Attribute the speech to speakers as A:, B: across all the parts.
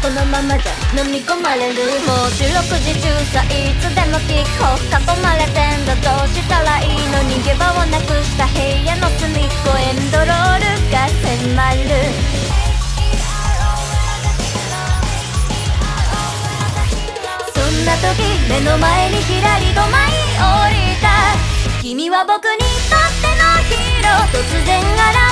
A: このままじゃ飲み込まれるもう四六時中さいつでもキックオフ囲まれてんだどうしたらいいの逃げ場をなくした部屋の隅っこエンドロールが迫る。そんな時目の前にひらりと舞い降りた。君は僕にとってのヒーロー。突然現れ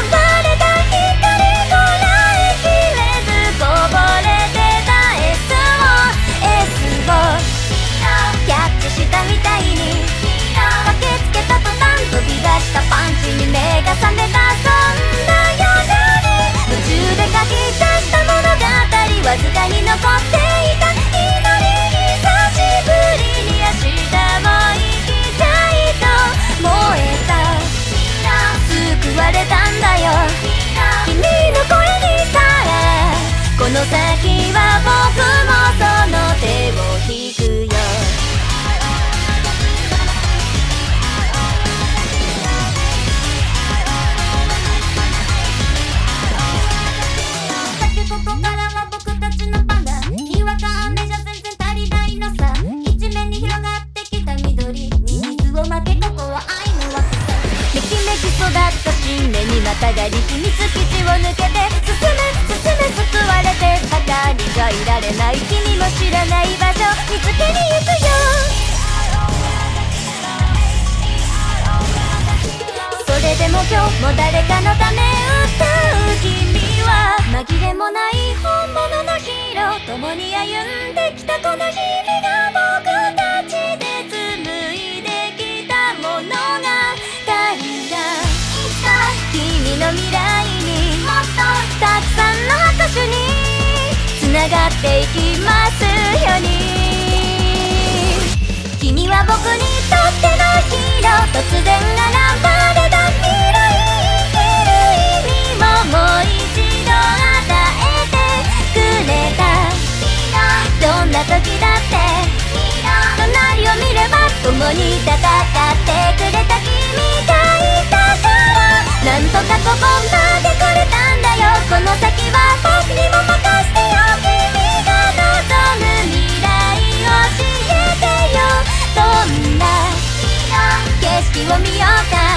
A: この先は僕もその手を育った新芽にまたがり秘密基地を抜けて進め進め救われてばかりじゃいられない君も知らない場所見つけに行くよ。それでも今日も誰かのため歌う君は紛れもない本物のヒーロー。共に歩んできたこの日々。の未来にもっとたくさんの拍手につながっていきますように。君は僕にとってのヒーロー突然現れた未来生きる意味ももう一度与えてくれたどんな時だって隣を見れば共に戦ってくれた君がいたからなんとかここまでを見ようか